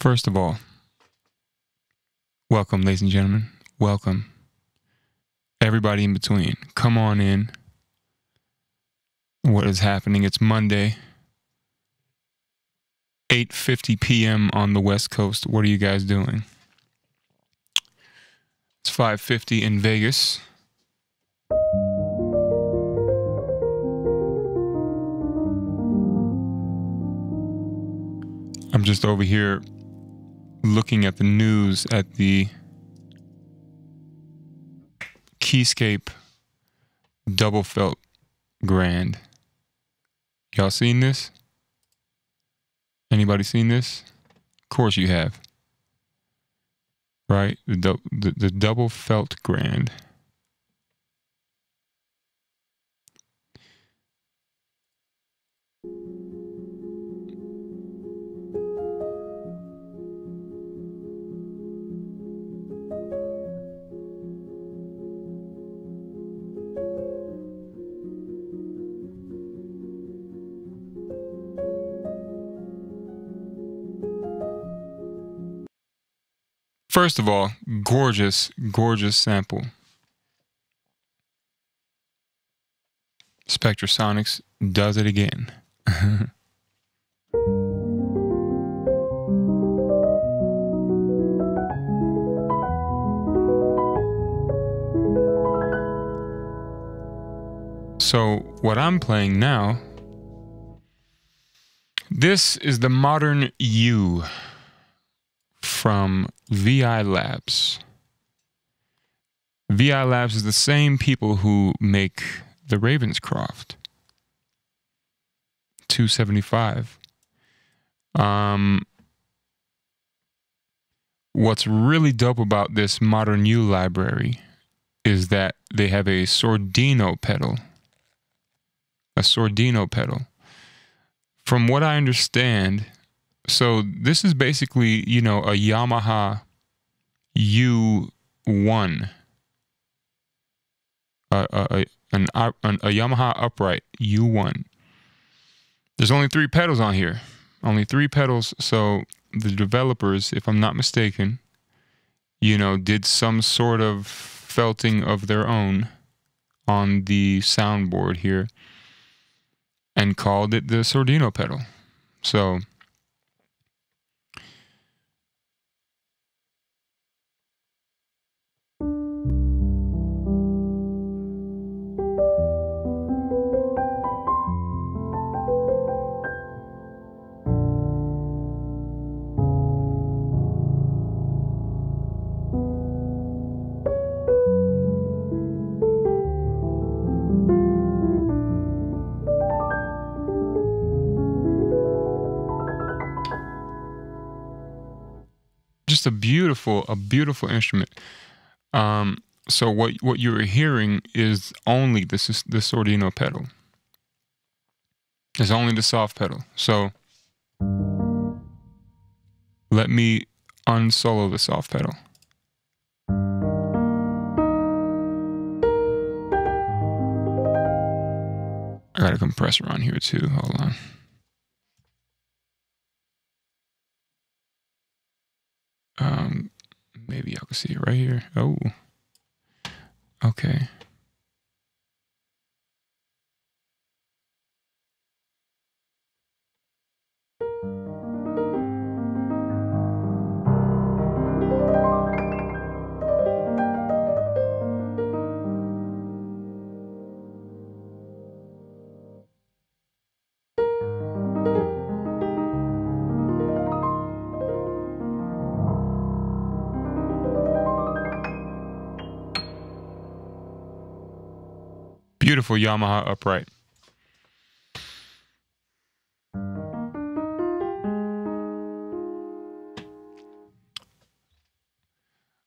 First of all, welcome, ladies and gentlemen. Welcome. Everybody in between. Come on in. What is happening? It's Monday. 8:50 p.m. on the West Coast. What are you guys doing? It's 5:50 in Vegas. I'm just over here looking at the news at the Keyscape Double Felt Grand. Y'all seen this? Anybody seen this? Of course you have. Right? The, the, the Double Felt Grand. First of all, gorgeous, gorgeous sample. Spectrasonics does it again. so, what I'm playing now, this is the modern U from VI Labs. VI Labs is the same people who make the Ravenscroft 275. Um, what's really dope about this Modern U library is that they have a Sordino pedal. A Sordino pedal. From what I understand, so this is basically, you know, a Yamaha U1. A, a, an, an, a Yamaha upright U1. There's only three pedals on here. Only three pedals. So the developers, if I'm not mistaken, you know, did some sort of felting of their own on the soundboard here and called it the Sordino pedal. So just a beautiful, a beautiful instrument. Um, so what what you are hearing is only this is the Sordino pedal. It's only the soft pedal. So let me unsolo the soft pedal. I got a compressor on here too. Hold on. Um, maybe y'all can see it right here. Oh, okay. Beautiful Yamaha upright.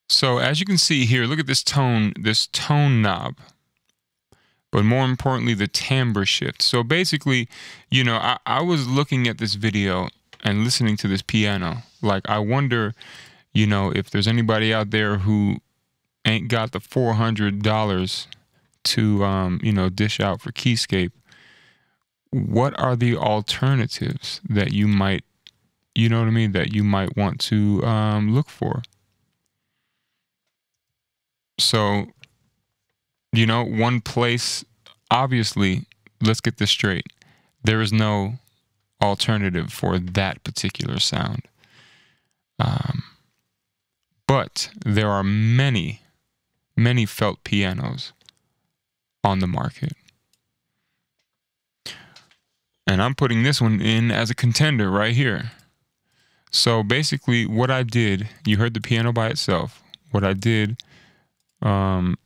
So as you can see here, look at this tone, this tone knob. But more importantly, the timbre shift. So basically, you know, I, I was looking at this video and listening to this piano. Like, I wonder, you know, if there's anybody out there who ain't got the $400 to, um, you know, dish out for Keyscape. What are the alternatives that you might you know what I mean, that you might want to um, look for. So, you know, one place, obviously, let's get this straight. There is no alternative for that particular sound. Um, but there are many, many felt pianos on the market. And I'm putting this one in as a contender right here. So basically, what I did, you heard the piano by itself. What I did, um,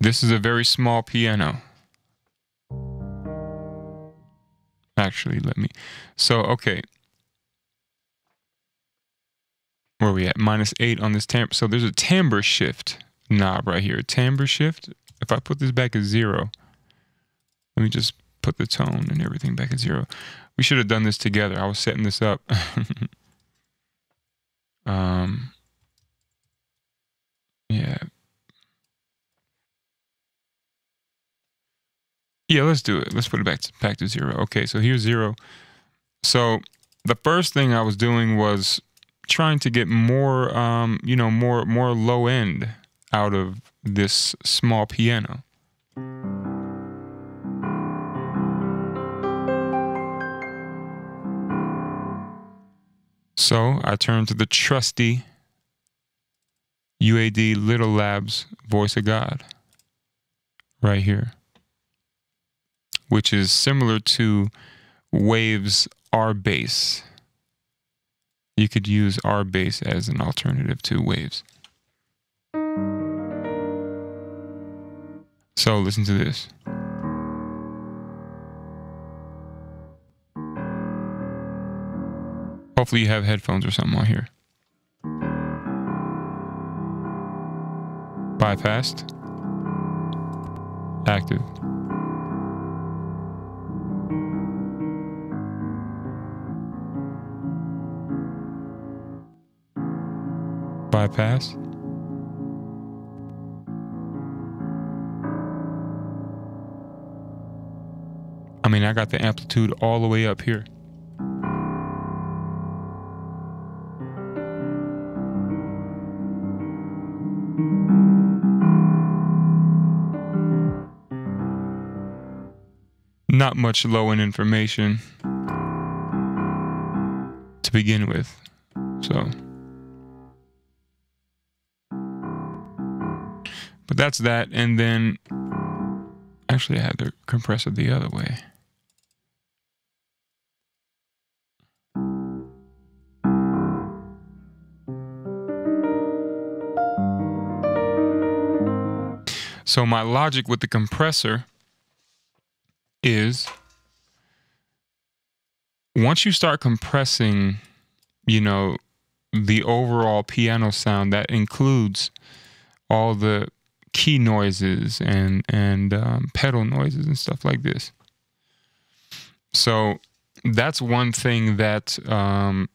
this is a very small piano. Actually, let me. So, okay. Where are we at? Minus eight on this timbre. So there's a timbre shift knob right here. Timbre shift. If I put this back at zero, let me just put the tone and everything back at zero. We should have done this together. I was setting this up. um, yeah. Yeah, let's do it. Let's put it back to, back to zero. Okay, so here's zero. So the first thing I was doing was trying to get more, um, you know, more more low end out of this small piano. So I turned to the trusty UAD Little Labs Voice of God right here, which is similar to Waves RBass. You could use RBass as an alternative to Waves. So listen to this. Hopefully you have headphones or something on here. Bypassed. Active. Bypass. I mean, I got the amplitude all the way up here. not much low end information to begin with. So, but that's that. And then actually, I had to compress it the other way. So my logic with the compressor is once you start compressing, you know, the overall piano sound that includes all the key noises and and um, pedal noises and stuff like this. So that's one thing that um,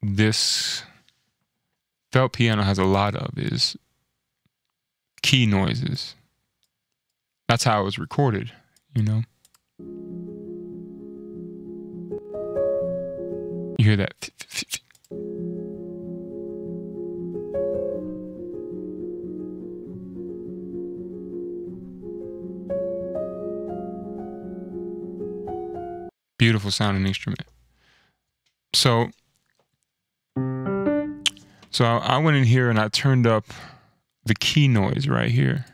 this felt piano has a lot of is key noises. That's how it was recorded, you know. You hear that? Beautiful sounding instrument. So, so I went in here and I turned up the key noise right here.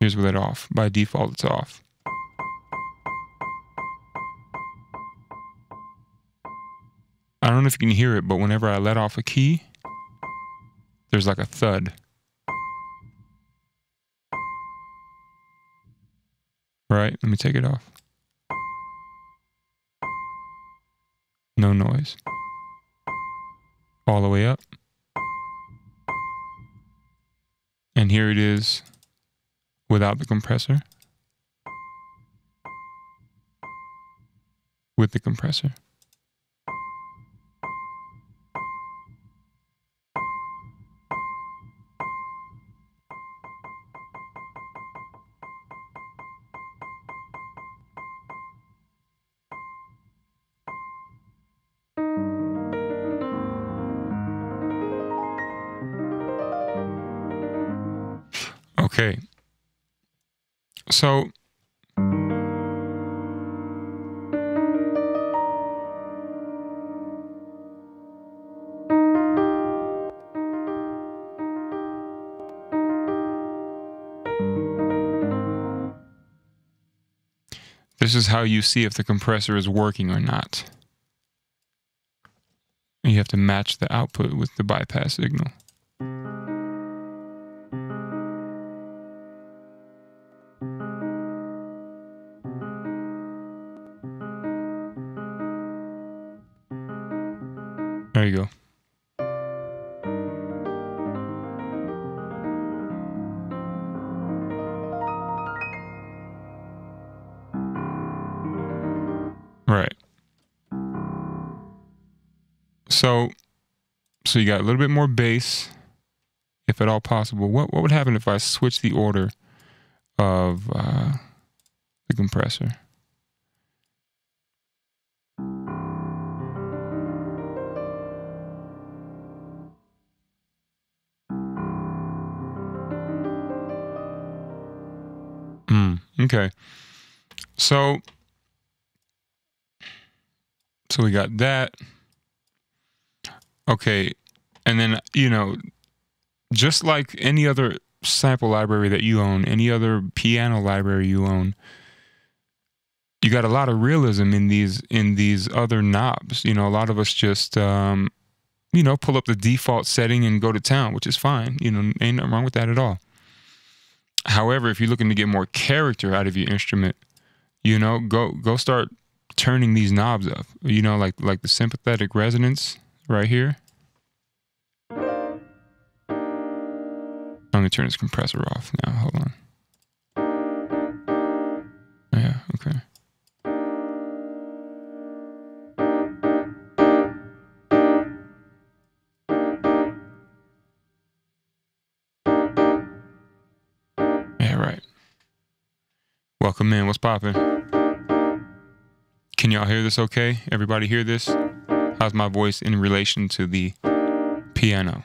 Here's with it off. By default, it's off. I don't know if you can hear it, but whenever I let off a key, there's like a thud. Right, let me take it off. No noise. All the way up. And here it is without the compressor. With the compressor. How you see if the compressor is working or not. You have to match the output with the bypass signal. There you go. So, so you got a little bit more bass, if at all possible. What what would happen if I switch the order of uh, the compressor? Hmm. Okay. So so we got that. Okay. And then, you know, just like any other sample library that you own, any other piano library you own, you got a lot of realism in these in these other knobs. You know, a lot of us just um, you know, pull up the default setting and go to town, which is fine. You know, ain't nothing wrong with that at all. However, if you're looking to get more character out of your instrument, you know, go go start turning these knobs up. You know, like like the sympathetic resonance right here. I'm gonna turn this compressor off now. Hold on. Oh, yeah, okay. Yeah, right. Welcome in. What's poppin'? Can y'all hear this okay? Everybody hear this? How's my voice in relation to the piano?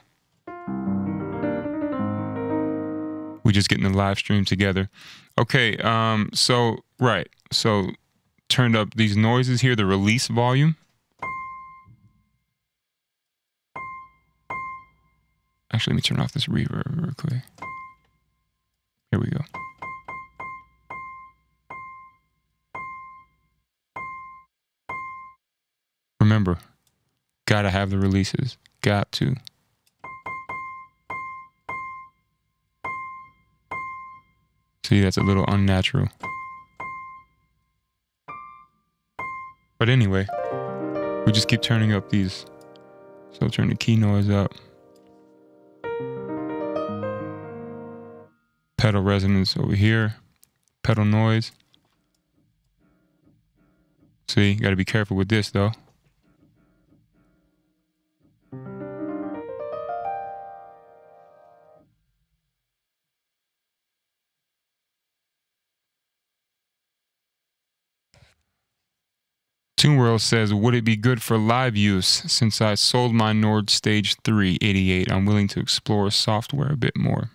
We just getting the live stream together. Okay, um, so right. So turned up these noises here, the release volume. Actually, let me turn off this reverb real quick. Here we go. Remember, gotta have the releases. Got to. See, that's a little unnatural. But anyway, we just keep turning up these. So turn the key noise up. Pedal resonance over here. Pedal noise. See, gotta be careful with this though. Tune World says, would it be good for live use? Since I sold my Nord Stage 3 88, I'm willing to explore software a bit more.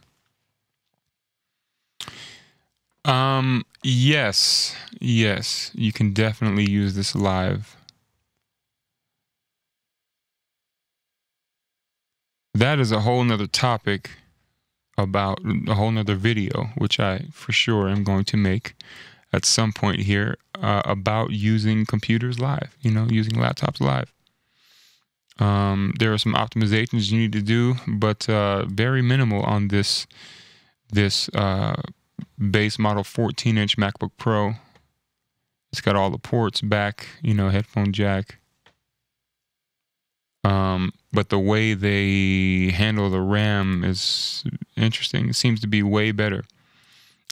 Um, yes, yes, you can definitely use this live. That is a whole nother topic about a whole nother video, which I for sure am going to make at some point here uh, about using computers live, you know, using laptops live. Um, there are some optimizations you need to do, but uh, very minimal on this this uh, base model 14 inch MacBook Pro. It's got all the ports back, you know, headphone jack. Um, but the way they handle the RAM is interesting. It seems to be way better.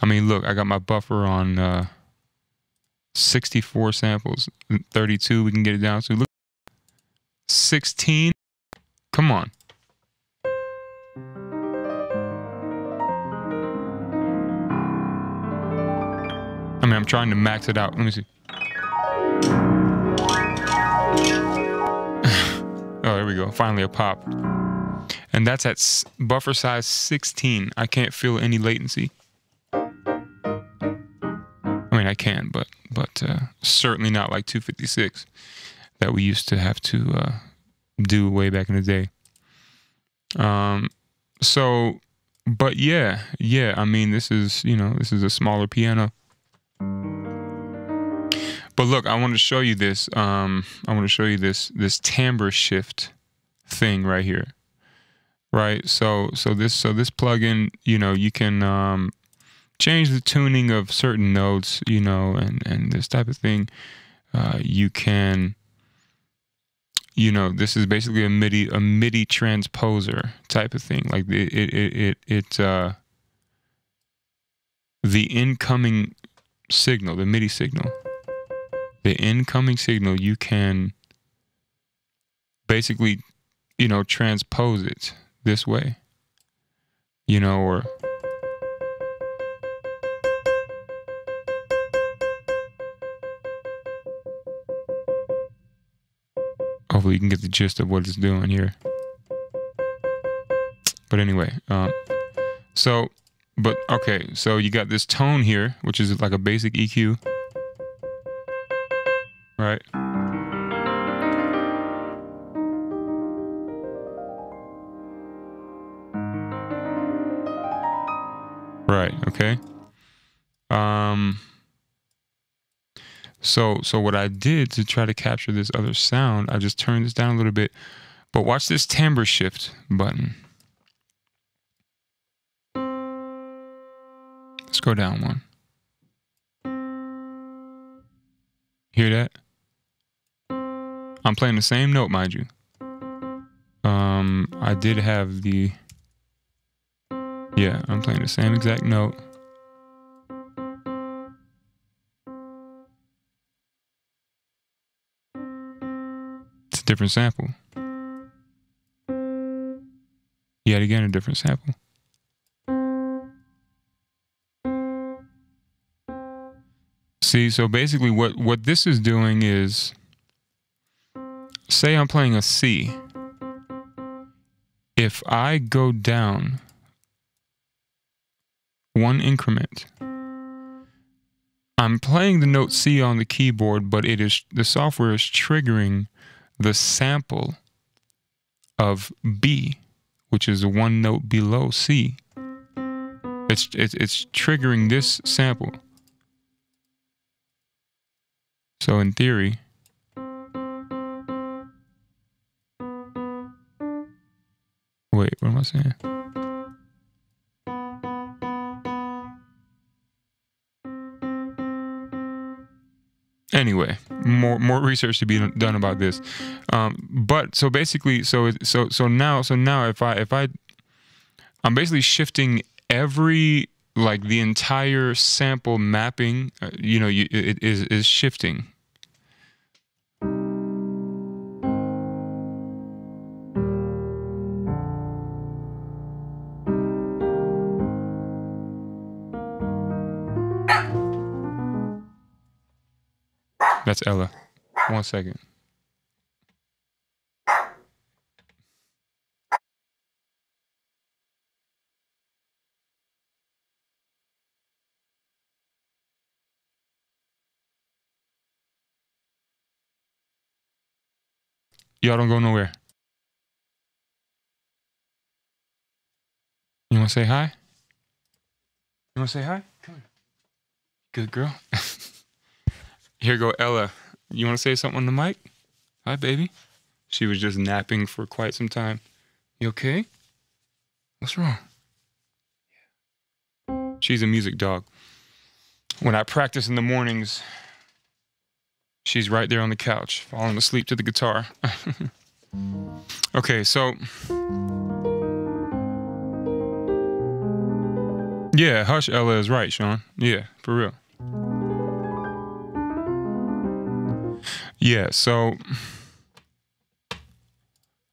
I mean, look, I got my buffer on uh, 64 samples, 32. We can get it down to look 16. Come on. I mean, I'm trying to max it out. Let me see. oh, there we go. Finally a pop. And that's at buffer size 16. I can't feel any latency. I can, but but uh, certainly not like 256 that we used to have to uh, do way back in the day. Um, so, but yeah, yeah. I mean, this is you know this is a smaller piano. But look, I want to show you this. Um, I want to show you this this timbre shift thing right here. Right. So so this so this plugin, you know, you can um, change the tuning of certain notes, you know, and and this type of thing. Uh, you can you know this is basically a MIDI a MIDI transposer type of thing. Like it it it it, it uh, the incoming signal, the MIDI signal, the incoming signal, you can basically you know transpose it this way, you know, or hopefully you can get the gist of what it's doing here. But anyway, um, so, but okay, so you got this tone here, which is like a basic EQ, right? Right, okay. Um, so so what I did to try to capture this other sound, I just turned this down a little bit. But watch this timbre shift button. Let's go down one. Hear that? I'm playing the same note, mind you. Um, I did have the, yeah, I'm playing the same exact note. Different sample. Yet again, a different sample. See, so basically what, what this is doing is, say I'm playing a C. If I go down one increment, I'm playing the note C on the keyboard, but it is the software is triggering the sample of B, which is one note below C. It's, it's, it's triggering this sample. So in theory, wait, what am I saying? Anyway more more research to be done about this. Um, but so basically so so so now so now if i if i i'm basically shifting every like the entire sample mapping uh, you know you, it is is shifting That's Ella. One second. Y'all don't go nowhere. You want to say hi? You want to say hi? Come here. Good girl. Here go Ella. You want to say something on the mic? Hi, baby. She was just napping for quite some time. You okay? What's wrong? She's a music dog. When I practice in the mornings, she's right there on the couch, falling asleep to the guitar. okay, so. Yeah, Hush Ella is right, Sean. Yeah, for real. Yeah, so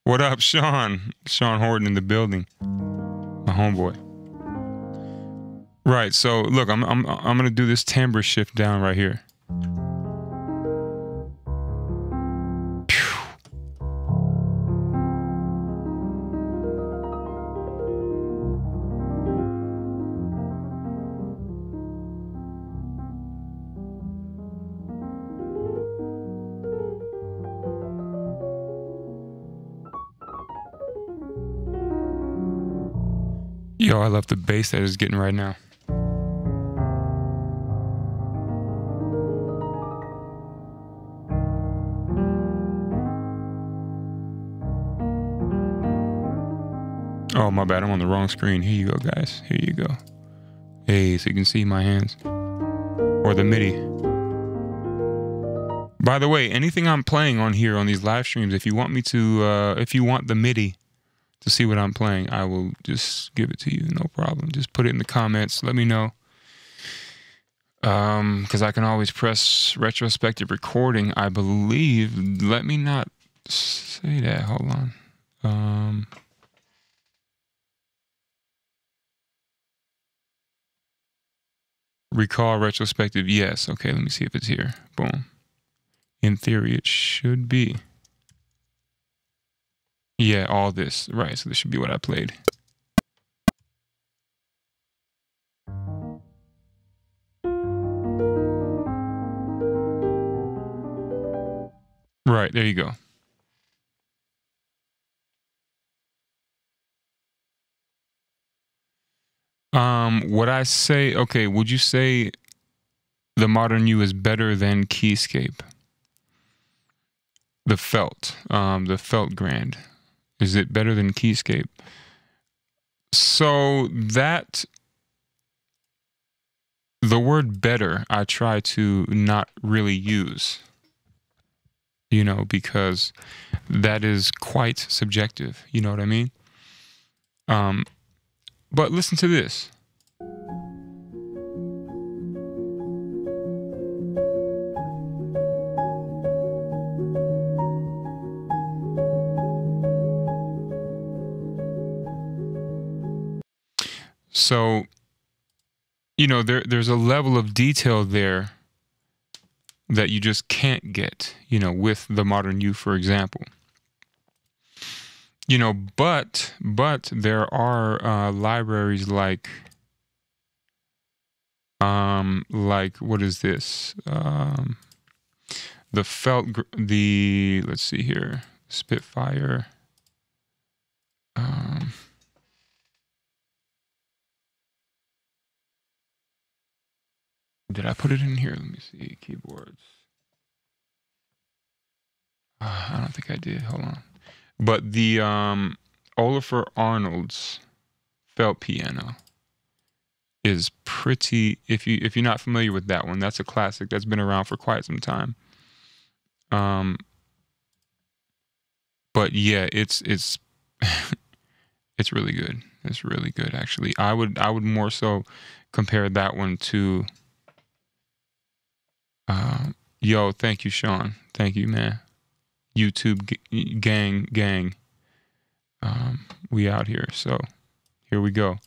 what up, Sean? Sean Horton in the building. My homeboy. Right, so look, I'm I'm I'm gonna do this timbre shift down right here. I love the bass that it's getting right now. Oh, my bad. I'm on the wrong screen. Here you go, guys. Here you go. Hey, so you can see my hands. Or the MIDI. By the way, anything I'm playing on here on these live streams, if you want me to, uh, if you want the MIDI to see what I'm playing, I will just give it to you. No problem. Just put it in the comments. Let me know. Um, because I can always press retrospective recording, I believe. Let me not say that. Hold on. Um, Recall retrospective, yes. Okay, let me see if it's here. Boom. In theory, it should be. Yeah, all this. Right, so this should be what I played. Right, there you go. Um, would I say okay? Would you say the modern U is better than Keyscape? The felt, um, the felt grand, is it better than Keyscape? So that the word better, I try to not really use, you know, because that is quite subjective. You know what I mean? Um, but listen to this. So, you know, there there's a level of detail there that you just can't get, you know, with the modern U, for example. You know, but but there are uh, libraries like um like what is this? Um the felt the let's see here Spitfire um did I put it in here? Let me see keyboards. Uh, I don't think I did. Hold on. But the um, Ólafur Arnalds felt piano is pretty. If you if you're not familiar with that one, that's a classic that's been around for quite some time. Um, but yeah, it's it's it's really good. It's really good actually. I would I would more so compare that one to. Uh, yo, thank you, Sean. Thank you, man. YouTube g- gang gang. Um, we out here, so here we go.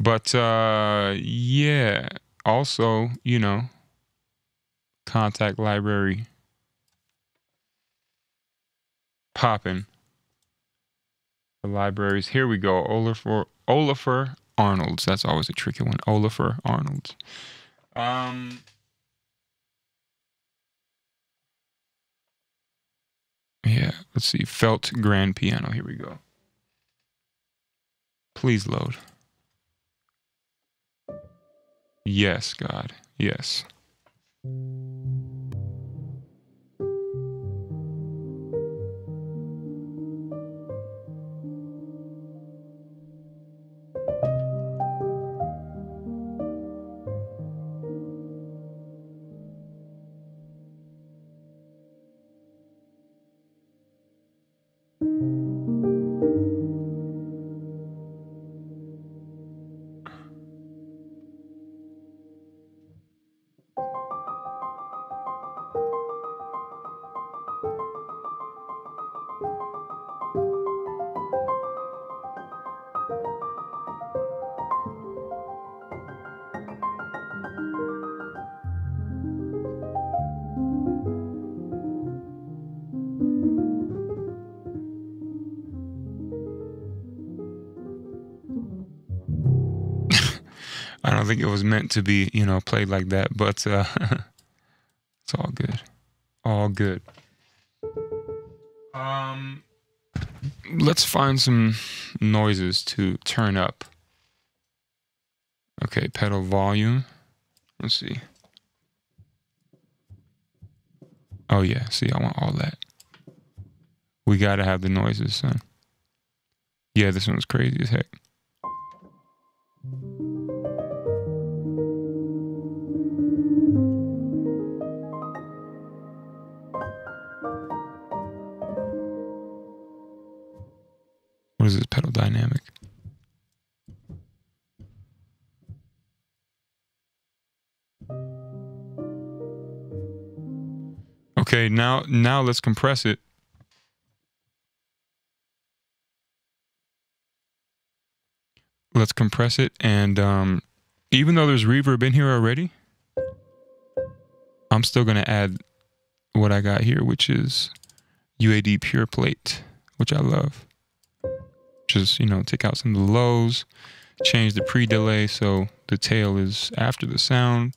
But uh, yeah, also you know, Kontakt library popping. The libraries. Here we go. Ólafur Ólafur Arnalds. That's always a tricky one. Ólafur Arnalds. Um. Yeah, let's see. Felt grand piano. Here we go. Please load. Yes, God. Yes. Think it was meant to be, you know, played like that, but uh, it's all good. All good. Um, let's find some noises to turn up Okay, pedal volume. Let's see. Oh yeah, see, I want all that. We gotta have the noises, son. Yeah, this one's crazy as heck. What is this pedal dynamic? Okay, now now let's compress it. Let's compress it and um, even though there's reverb in here already, I'm still gonna add what I got here, which is UAD pure plate, which I love. Just, you know, take out some of the lows, change the pre-delay so the tail is after the sound,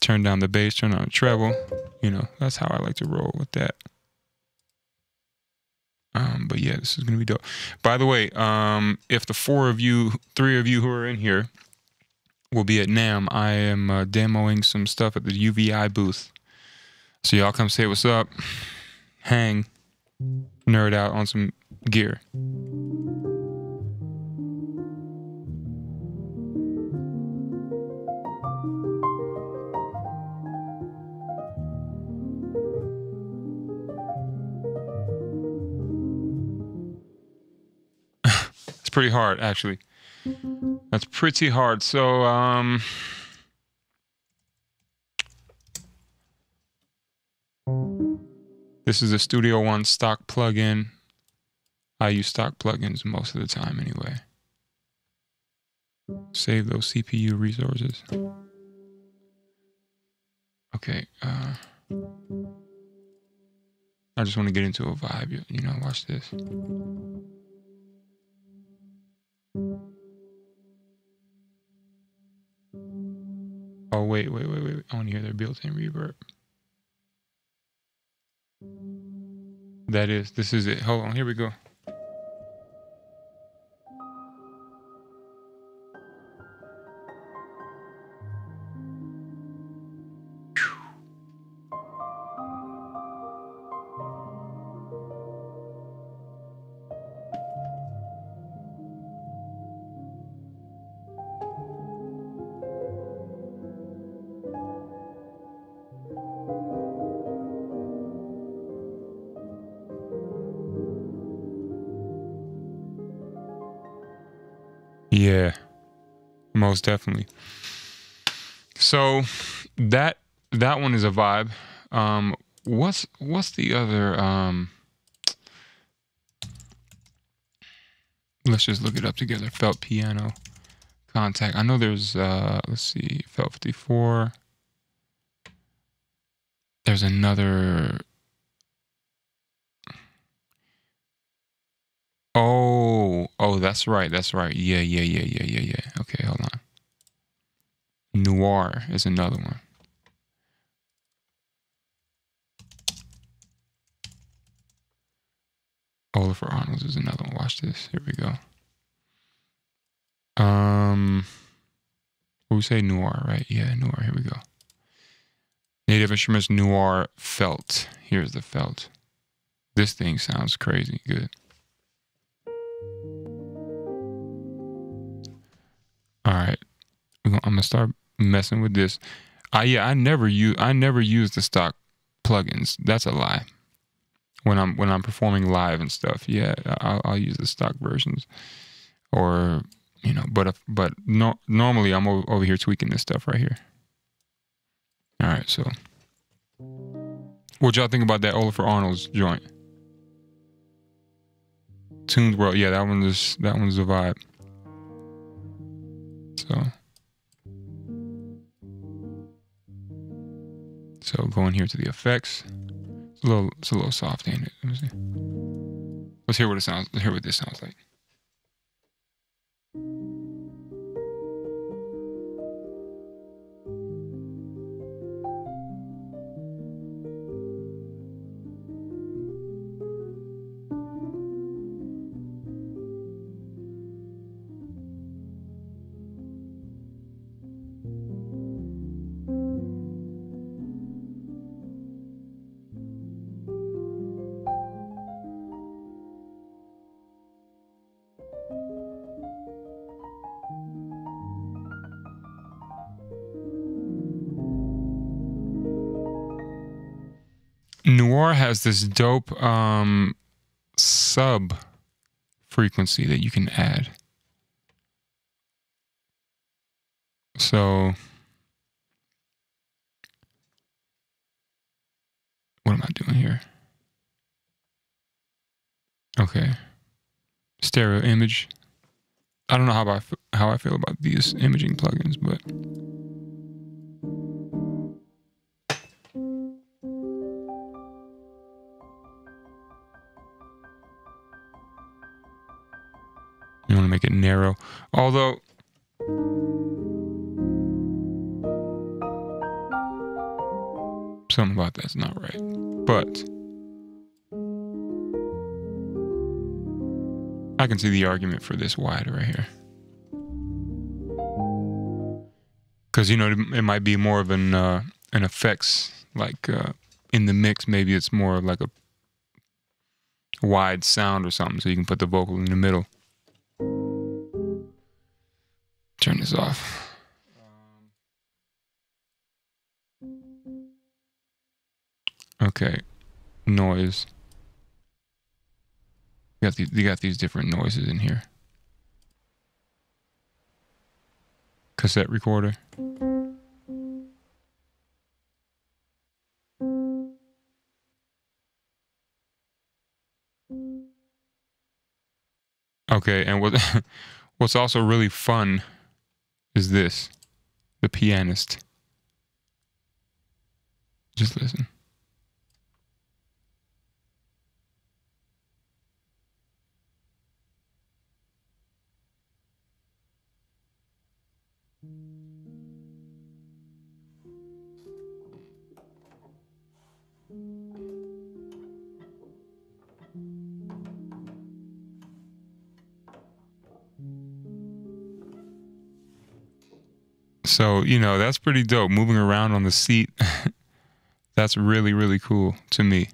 turn down the bass, turn on the treble. You know, that's how I like to roll with that. Um, but yeah, this is gonna be dope. By the way, um, if the four of you, three of you who are in here, will be at NAMM, I am uh, demoing some stuff at the UVI booth. So y'all come say what's up, hang, nerd out on some gear. it's pretty hard, actually. That's pretty hard. So, um, this is a Studio One stock plugin. I use stock plugins most of the time anyway. Save those CPU resources. Okay. Uh, I just want to get into a vibe. You know, watch this. Oh, wait, wait, wait, wait. I want to hear their built-in reverb. That is, this is it. Hold on, here we go. Most definitely. So that that one is a vibe. Um, what's what's the other? Um, let's just look it up together. Felt piano, Kontakt. I know there's. Uh, let's see, Felt 54. There's another. Oh, oh, that's right, that's right. Yeah, yeah, yeah, yeah, yeah, yeah. Okay. Noir is another one. Olafur Arnalds is another one. Watch this. Here we go. Um, we say noir, right? Yeah, noir. Here we go. Native instruments noir felt. Here's the felt. This thing sounds crazy good. All right, I'm gonna start messing with this. I yeah, I never use I never use the stock plugins. That's a lie. When I'm when I'm performing live and stuff, yeah, I'll, I'll use the stock versions, or you know, but if, but no, normally I'm over, here tweaking this stuff right here. All right, so what y'all think about that Olafur Arnalds joint? Tunes World, yeah, that one is that one's a vibe. So, so going here to the effects. It's a little, it's a little soft, ain't it? Let. Let's hear what it sounds. Let's hear what this sounds like. Noir has this dope um, sub frequency that you can add. So, what am I doing here? Okay, stereo image. I don't know how I how I feel about these imaging plugins, but narrow. Although something about that's not right, but. I can see the argument for this wide right here. Because, you know, it might be more of an, uh, an effects, like uh, in the mix, maybe it's more like a wide sound or something, so you can put the vocal in the middle. Turn this off. Okay, noise. You got these, you got these different noises in here. Cassette recorder. Okay, and what what's also really fun is this. The pianist. Just listen. So, you know, that's pretty dope. Moving around on the seat, that's really, really cool to me.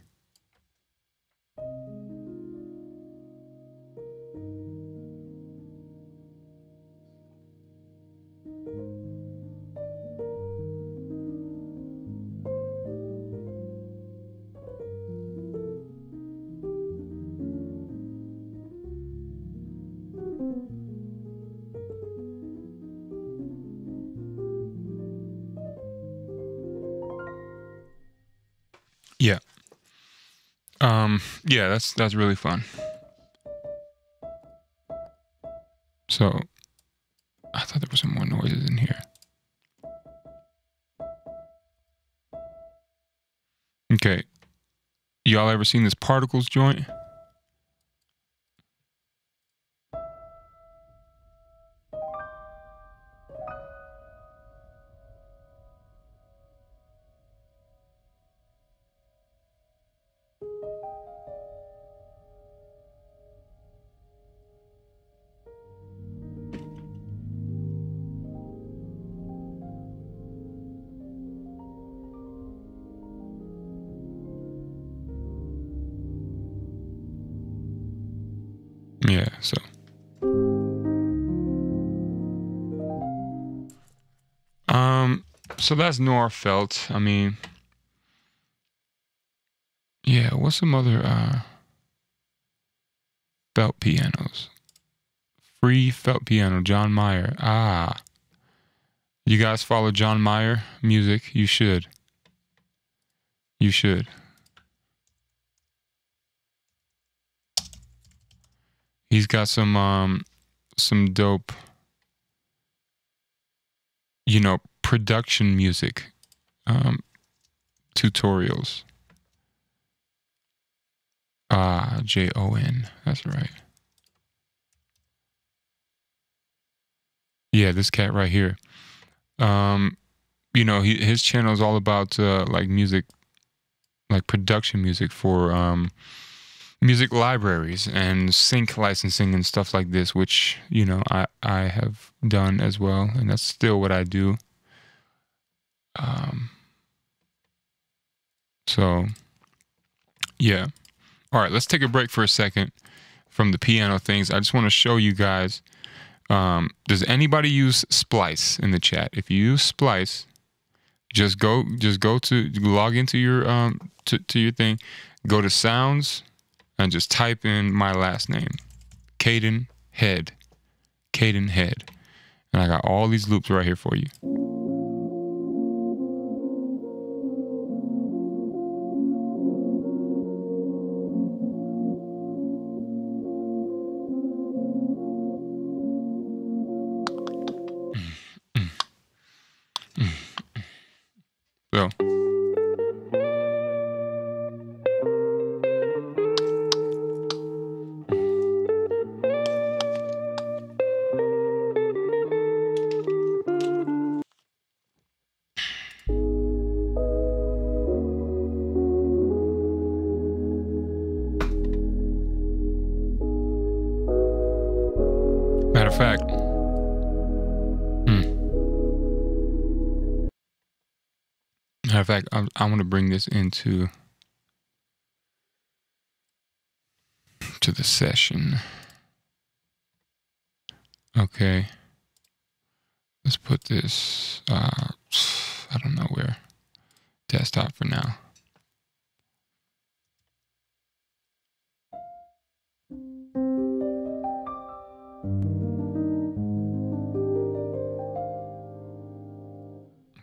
Um, yeah, that's that's really fun. So, I thought there were some more noises in here. Okay. Y'all ever seen this particles joint? So that's Noir Felt. I mean, yeah, what's some other uh felt pianos? Free felt piano, Jon Mayer. Ah. You guys follow Jon Mayer music? You should. You should. He's got some um some dope you know production music um tutorials. Ah, J O N. That's right. Yeah, this cat right here. Um, you know, he, his channel is all about uh, like music, like production music for um, music libraries and sync licensing and stuff like this, which you know I I have done as well, and that's still what I do. Um. So, yeah. All right, let's take a break for a second from the piano things. I just want to show you guys. Um, does anybody use Splice in the chat? If you use Splice, just go just go to log into your um to, to your thing, go to sounds and just type in my last name. Caden Head. Cadenhead. And I got all these loops right here for you. Matter of fact, I, I want to bring this into to the session. Okay. Let's put this, uh, I don't know where, desktop for now.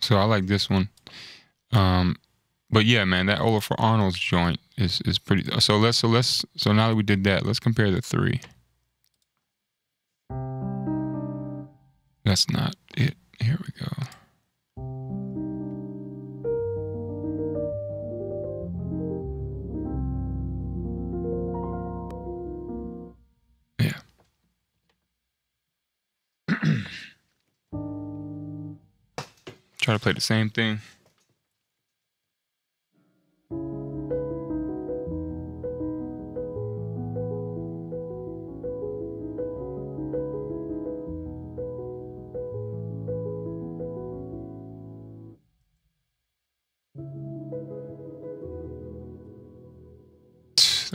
So I like this one. Um, but yeah, man, that Olafur Arnalds joint is is pretty. So let's so let's so now that we did that, let's compare the three. That's not it. Here we go. Yeah. Try to play the same thing.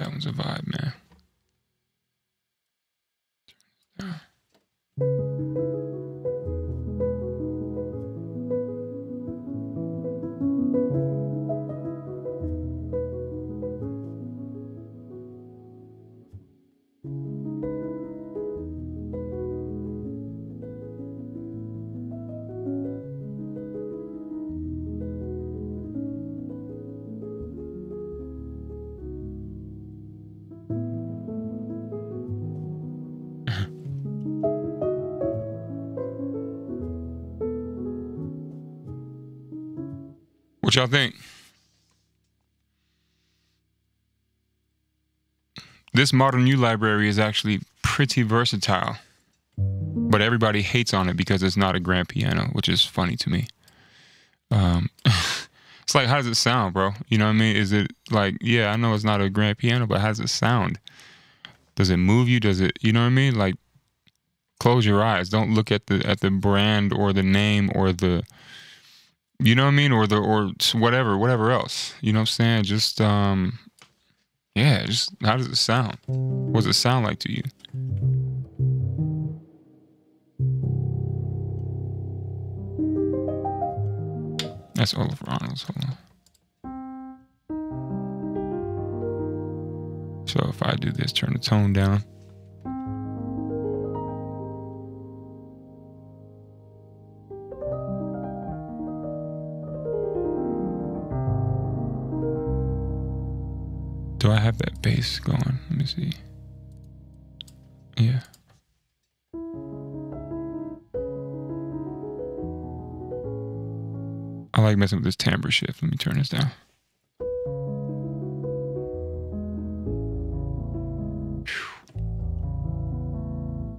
That one's a vibe, man. What y'all think? This Modern U library is actually pretty versatile, but everybody hates on it because it's not a grand piano, which is funny to me. Um, it's like, how does it sound, bro? You know what I mean? Is it like, yeah, I know it's not a grand piano, but how does it sound? Does it move you? Does it, you know what I mean? Like, close your eyes. Don't look at the at the brand or the name or the you know what I mean, or the or whatever, whatever else. You know what I'm saying? Just um, yeah. Just how does it sound? What does it sound like to you? That's Olafur Arnalds. Hold on. So if I do this, turn the tone down. Bass going? Let me see. Yeah. I like messing with this timbre shift. Let me turn this down.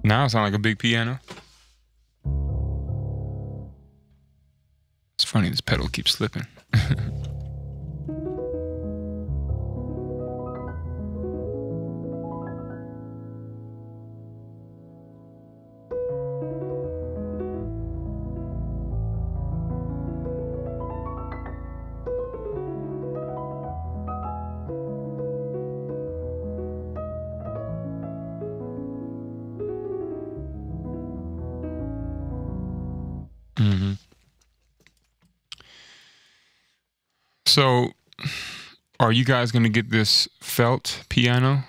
Now it sounds like a big piano. It's funny, this pedal keeps slipping. You guys going to get this felt piano?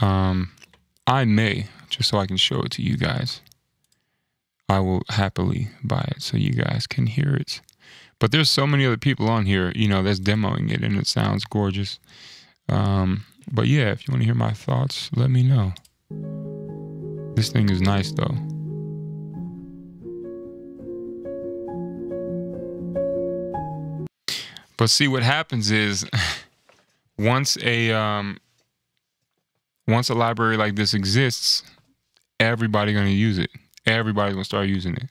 Um, I may, just so I can show it to you guys. I will happily buy it so you guys can hear it. But there's so many other people on here, you know, that's demoing it and it sounds gorgeous. Um, but yeah, if you want to hear my thoughts, let me know. This thing is nice though. But see what happens is once a um once a library like this exists, everybody gonna use it. Everybody's gonna start using it.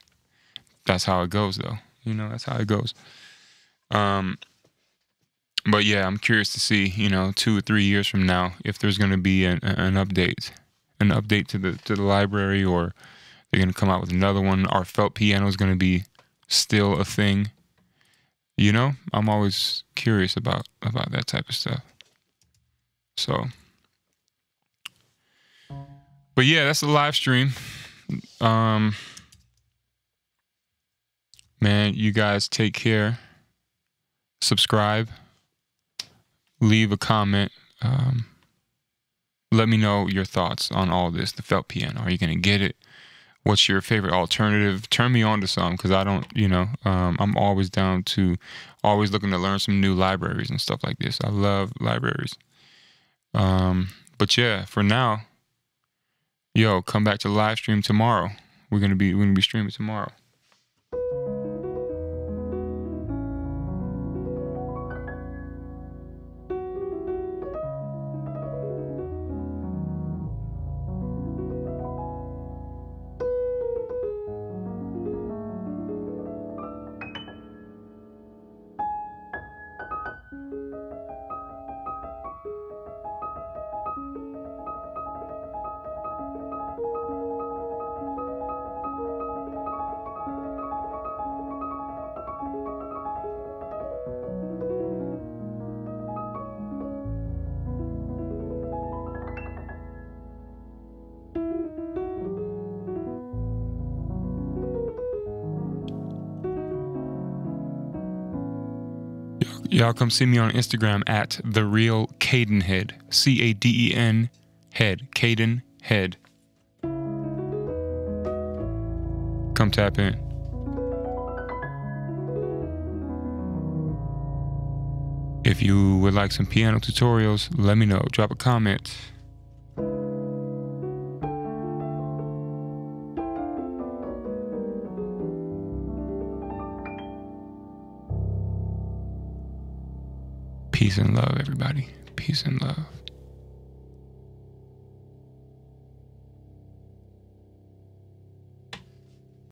That's how it goes though. You know, that's how it goes. Um but yeah, I'm curious to see, you know, two or three years from now, if there's to be an, an update, an update to the to the library, or they're to come out with another one. Our felt piano is to be still a thing. You know, I'm always curious about about that type of stuff. So, but yeah, that's the live stream. Um, man, you guys take care. Subscribe leave a comment. Um, let me know your thoughts on all this. The felt piano. Are you going to get it? What's your favorite alternative? Turn me on to some because I don't, you know, um, I'm always down to, always looking to learn some new libraries and stuff like this. I love libraries. Um, but yeah, for now, yo, come back to the live stream tomorrow. We're gonna be we're gonna be streaming tomorrow. Y'all come see me on Instagram at the real Cadenhead. C A D E N Head. Caden Head. Come tap in. If you would like some piano tutorials, let me know. Drop a comment. Peace and love, everybody. Peace and love.